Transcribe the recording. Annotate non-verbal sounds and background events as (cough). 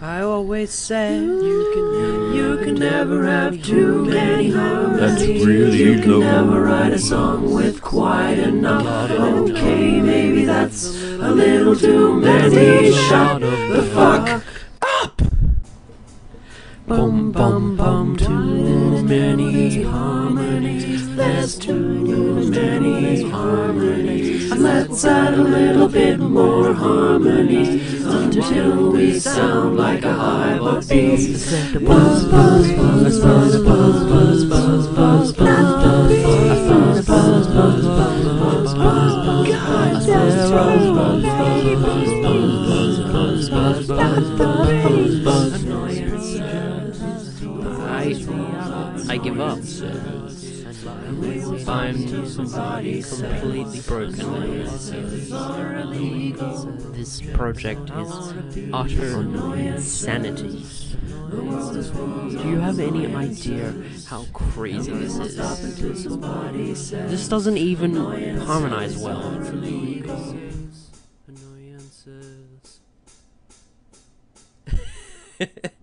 I always say you can you can never have too many harmonies. That's really you can low. never write a song with quite enough. Okay, maybe that's a little too many. Shut the fuck up. Bum bum bum, too many harmonies. There's too many. Let's add a little bit more harmony until we sound like a hive of bees. Buzz, buzz, buzz, buzz, buzz, buzz, buzz, buzz, buzz, buzz, buzz, buzz, buzz, buzz, buzz, buzz. Buzz, buzz, buzz, buzz, buzz, buzz, I'm completely broken. This project is utter insanity. Do you have any idea how crazy this is? This doesn't even harmonize well. (laughs)